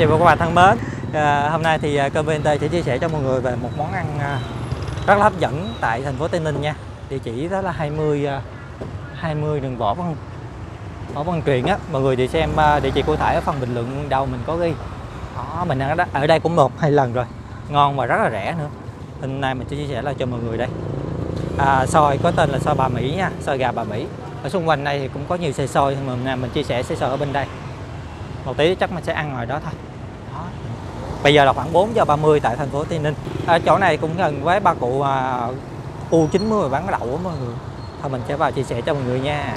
Chị và các bạn thân mến, à, hôm nay thì ờ, cơm kênh VNT sẽ chia sẻ cho mọi người về một món ăn ờ, rất là hấp dẫn tại thành phố Tây Ninh nha. Địa chỉ đó là 20 20 đường Võ Văn Võ Văn Truyền á. Mọi người thì xem địa chỉ cụ thể ở phần bình luận đầu mình có ghi. Đó, mình ăn ở ở đây cũng một hai lần rồi. Ngon và rất là rẻ nữa. Hôm nay mình sẽ chia sẻ lại cho mọi người đây. À, xôi có tên là xôi bà Mỹ nha, xôi gà bà Mỹ. Ở xung quanh đây thì cũng có nhiều xe xôi nhưng mà mình chia sẻ xe xôi ở bên đây. Một tí chắc mình sẽ ăn ngoài đó thôi. Bây giờ là khoảng 4 giờ 30 tại thành phố Tây Ninh. Ở chỗ này cũng gần với ba cụ à, U90 bán đậu á mọi người. Thôi mình sẽ vào chia sẻ cho mọi người nha.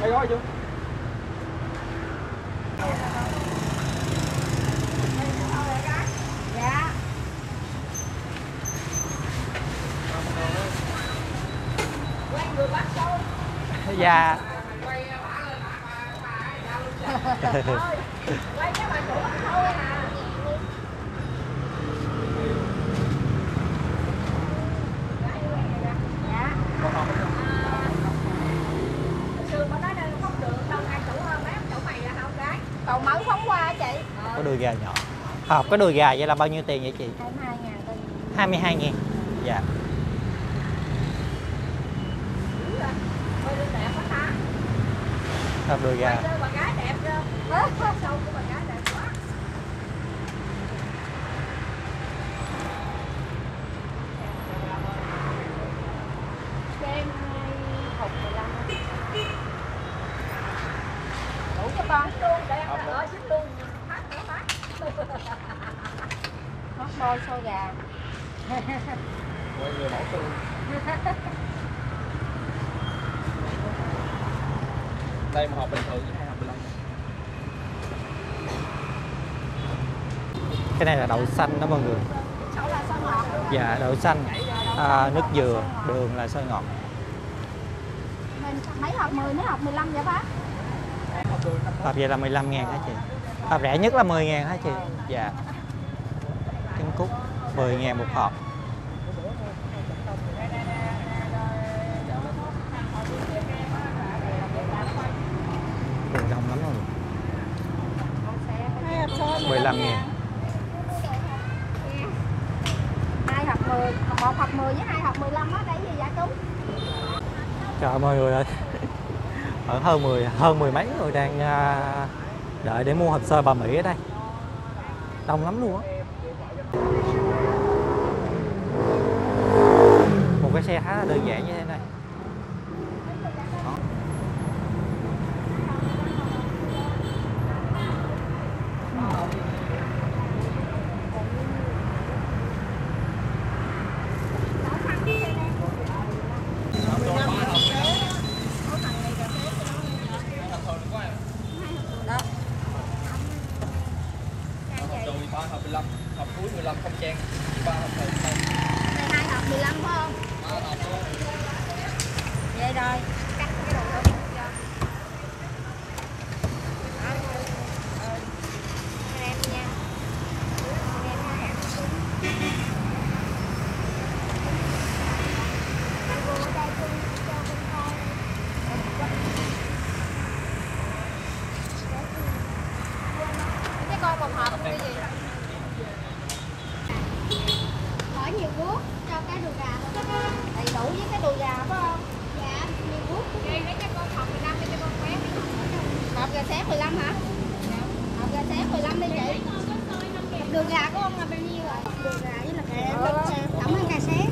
Đây gói chưa? Dạ. Quay người bắt tôi. Dạ. Quay cái bà chủ bắt thôi à. Dạ. Sườn bên đó đây không được đâu, hai chủ mấy chủ mày là không gái. Còn mẫn phóng qua chị? Có đùi gà nhỏ. Học cái đùi gà vậy là bao nhiêu tiền vậy chị? 22 ngàn cân. 22 ngàn. Dạ. Học đùi gà. Quay cho bà gái đẹp chưa? Sâu của bà gái đẹp quá. Cho em hai hộp 15 Đủ cho con luôn, để em ở dính luôn Phát nữa phát Hot boy xôi gà Mọi người mẫu tương đây một hộp bình thường với hai hộp 15 Cái này là đậu xanh đó mọi người. Dạ, đậu xanh. À, nước dừa, đường là xôi ngọt. Mình mấy hộp 10 mấy hộp 15 vậy bác? Hộp vậy là 15 ngàn hả chị? Hộp rẻ nhất là 10 ngàn hả chị? Dạ. Trứng cút 10 ngàn một hộp. Đường đông lắm rồi. 15 ngàn. hai hộp 10, còn một hộp 10 với hai hộp 15 á, đây gì dạ cúng? Trời mọi người ơi. Ở hơn 10 hơn mười mấy người đang à, đợi để mua hộp xôi bà Mỹ ở đây. Đông lắm luôn á. Một cái xe khá là đơn giản như thế này. Đó. Rồi ba hộp 15 Hộp cuối 15 không trang ba hộp thời Này hai hộp 15 phải không? Vậy rồi, cắt cái đồ đó cho. Đó. Ờ, hai em nhiều bước cho cái đùi gà đầy đủ với cái đùi gà phải không? Dạ nhiều bước. Đây lấy cho con hộp 15 đi cho con bé hộp gà xé 15 hả? Hộp gà xé 15 đi chị. Đường gà của ông là bao nhiêu rồi? Đường gà với là gà. Tổng hơn gà xé.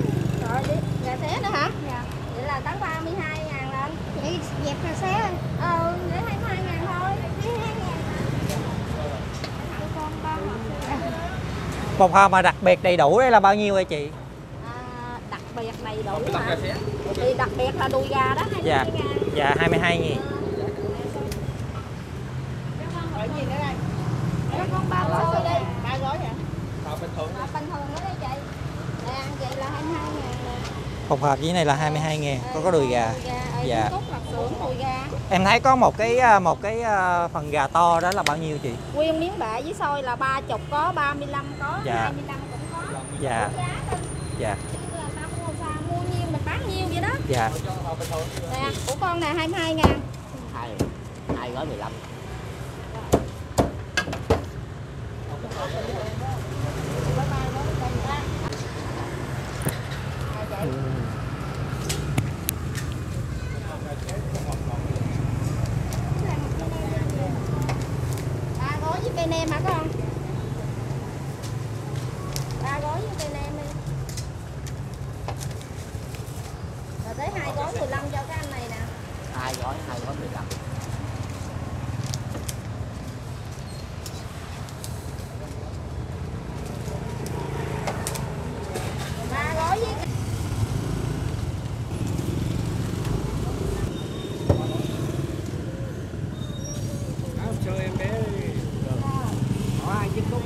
Rồi gà xé nữa hả? Dạ. Vậy là tấn 32 ngàn lên vậy dẹp gà xé ờ để 22 ngàn thôi 22 ngàn cho con ba hộp Một hộp mà đặc biệt đầy đủ đây là bao nhiêu vậy chị? À, đặc biệt đầy đủ Hộp 15 hả? gà xé Thì đặc biệt là đùi gà đó 20 Dạ. ngàn. Dạ 22 nghìn. Ở gì nữa đây? Cho con ba xôi đi. Hộp hộp với này là 22 ngàn Có có đùi gà Đùi gà, ờ, Dạ. Em thấy có một cái à, một cái à, phần gà to đó là bao nhiêu chị? Nguyên miếng bể với xôi là 30 có, 35 có, Dạ. 25 cũng có. Dạ. Dạ Chứ là tao mua nhiêu mình bán nhiêu vậy đó. Dạ Nè, của con nè 22 ngàn. hai hai gói 15 ba gói với cây nem hả con ba gói với cây nem đi rồi tới hai gói 15 cho cái anh này nè hai gói hai gói 15 ba gói với cho em bé có ai chiếc cúc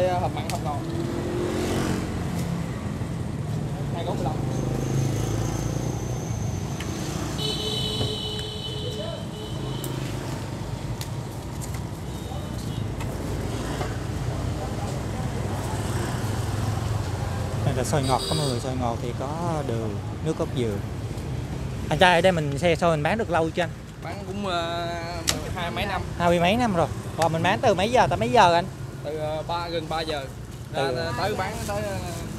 đây ờ, hộp mặn hộp ngọt hai gói 15 Đây là xôi ngọt có mọi người Xôi ngọt thì có đường Nước cốt dừa. Anh trai ở đây mình xe xôi mình bán được lâu chưa anh? bán cũng ờ, hai mấy năm. Hai mươi mấy năm rồi. Và mình bán từ mấy giờ tới mấy giờ anh? Từ ờ, ba gần 3 giờ ra Từ- tới bán tới ờ,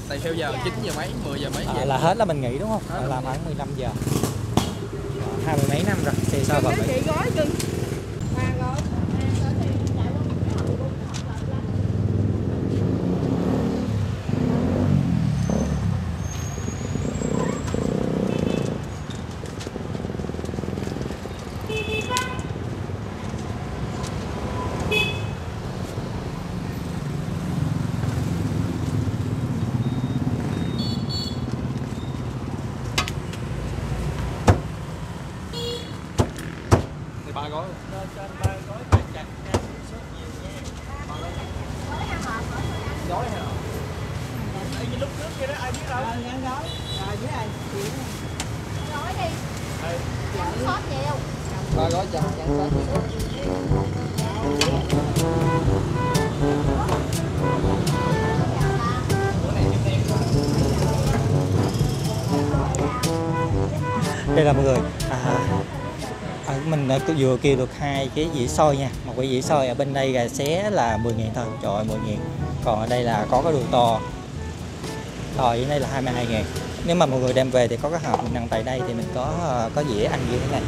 tại sao giờ 9 giờ mấy 10 giờ mấy À, vậy là hết là mình nghỉ đúng không? Hết. Là khoảng 15 giờ hai mươi mấy năm rồi bờ Mỹ chị gói cưng thì ba gói. Gói hả? Gói. Đi. Giảm sót nhiều. Ba gói cho chẳng sao đây là mọi người. À, mình ờ, đã vừa kêu được hai cái dĩa xôi nha. Một cái dĩa xôi ở bên đây gà xé là 10 ngàn thôi. Trời ơi 10 ngàn còn ở đây là có cái đồ to. To ở đây là 22 ngàn nếu mà mọi người đem về thì có cái hộp mình nằm tại đây thì mình có ờ, có dĩa ăn như thế này.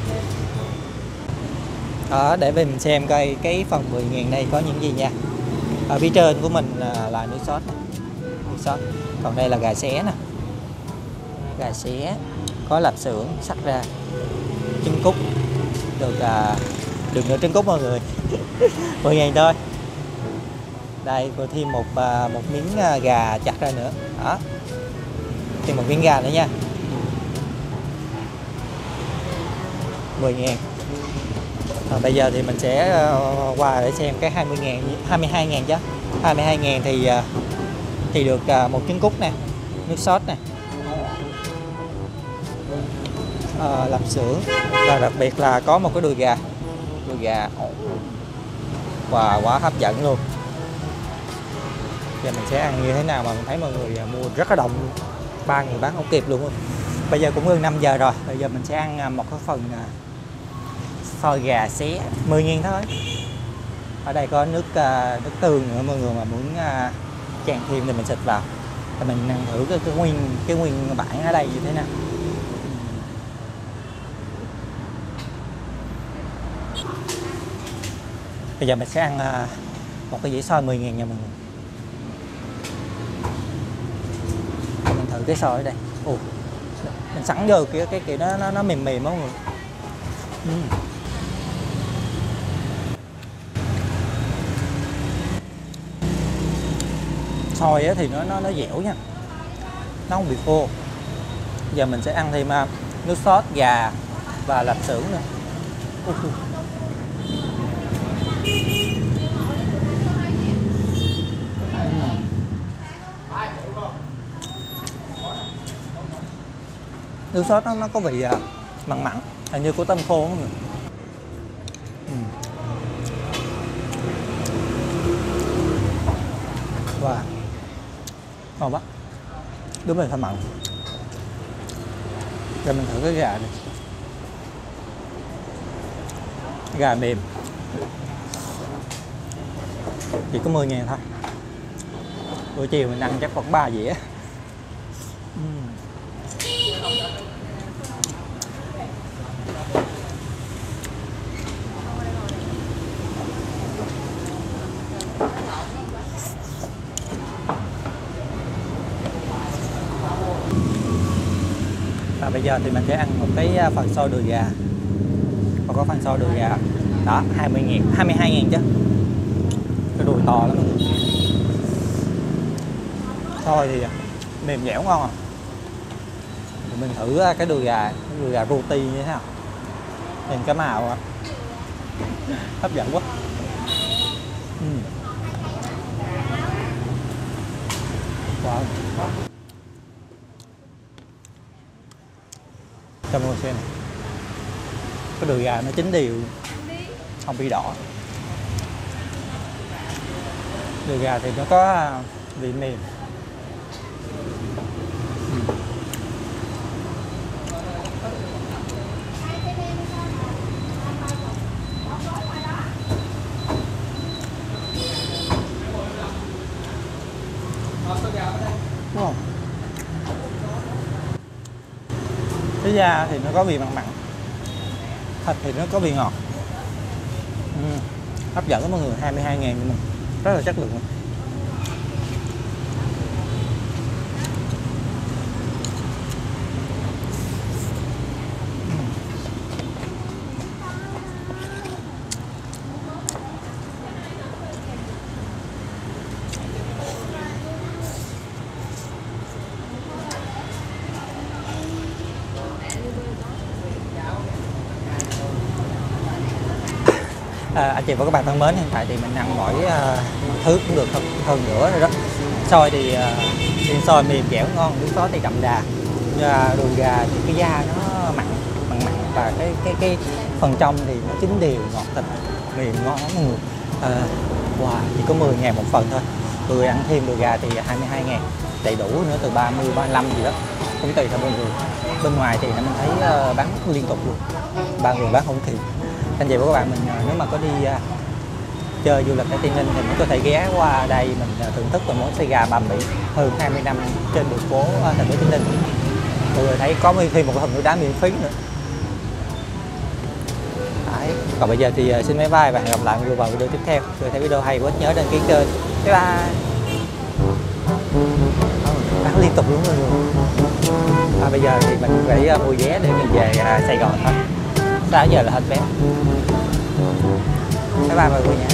Đó để về mình xem coi cái phần 10 ngàn đây có những gì nha. Ở phía trên của mình là, là nước sốt nè. Nước sốt. Còn đây là gà xé nè. Gà xé. Có lạp xưởng sắc ra. Trứng cút được à, được nửa trứng cút mọi người. 10 ngàn thôi. Đây vừa thêm một à, một miếng à, gà chặt ra nữa. Đó. Thêm một miếng gà nữa nha. 10 ngàn. Rồi bây giờ thì mình sẽ ờ, qua để xem cái 20 ngàn 22 ngàn chứ. 22 ngàn thì à, thì được à, một trứng cút nè nước sốt nè ờ, làm xưởng. Và đặc biệt là có một cái đùi gà. Đùi gà. Và quá hấp dẫn luôn. Giờ mình sẽ ăn như thế nào mà mình thấy mọi người à, mua rất là đông luôn. Ba người bán không kịp luôn bây giờ cũng gần 5 giờ rồi. Bây giờ mình sẽ ăn à, một cái phần à, xôi gà xé 10 nghìn thôi. Ở đây có nước nước tương nữa. Mọi người mà muốn chèn thêm thì mình xịt vào. Thì mình thử cái, cái nguyên cái nguyên bản ở đây như thế nào. Bây giờ mình sẽ ăn à, một cái dĩa xôi 10 ngàn nha mọi người. Mình thử cái xôi ở đây. Ồ mình sẵn giờ kia cái kia nó nó, nó mềm mềm mọi người. Ừ. Uhm. xôi á thì nó nó nó dẻo nha. Nó không bị khô. Giờ mình sẽ ăn thêm à, nước sốt gà và lạp xưởng nữa. Uh, uh nước sốt nó nó có vị à, mặn mặn hình như của tôm khô không ừ. wow. Ngon quá. Đúng là thơm mặn? Giờ mình thử cái gà này gà mềm chỉ có 10 ngàn thôi. Buổi chiều mình ăn chắc khoảng 3 dĩa. Ừm. và bây giờ thì mình sẽ ăn một cái à, phần xôi đùi gà. Còn có phần xôi đùi gà. Đó 20 ngàn 22 ngàn chứ to lắm. Xôi thì mềm dẻo ngon à. Thì mình thử à, cái đùi gà cái đùi gà roti như thế nào. Nhìn cái màu à. hấp dẫn quá. Ừ. wow cho mọi người xem. Cái đùi gà nó chín đều. Không bị đỏ đùi gà thì nó có à, vị mềm Đúng không? cái da thì nó có vị mặn mặn thịt thì nó có vị ngọt ừ. hấp dẫn lắm mọi người 22 ngàn cho mình rất là chất lượng. Anh chị và các bạn thân mến, hiện tại thì mình ăn mỗi uh, thứ cũng được hơn, hơn nữa rồi đó. Xôi thì à, xôi mềm dẻo ngon, nước sốt thì đậm đà. Ờ, à, đùi gà thì cái da nó mặn mặn mặn và cái cái cái phần trong thì nó chín đều ngọt thịt mềm ngon lắm mọi người. uh, wow, chỉ có 10 ngàn một phần thôi. Người ăn thêm đùi gà thì 22 ngàn đầy đủ nữa từ 30 35 gì đó cũng tùy theo mọi người bên ngoài thì mình thấy uh, bán liên tục luôn ba người bán không kịp anh chị và các bạn mình à, nếu mà có đi à, chơi du lịch ở Tây Ninh thì mình có thể ghé qua đây mình à, thưởng thức một món xay gà bằm Mỹ hơn 20 năm trên đường phố thành phố Tây Ninh mọi người thấy có thêm một hầm núi đá miễn phí nữa. Đấy. còn bây giờ thì xin máy bay và hẹn gặp lại mọi người vào video tiếp theo. Người thấy video hay quá nhớ đăng ký kênh. Bye bye. Bán liên tục luôn mọi người à, bây giờ thì mình phải mua vé để mình về Sài Gòn thôi. 6 giờ là hết vé bye bye mọi người nha.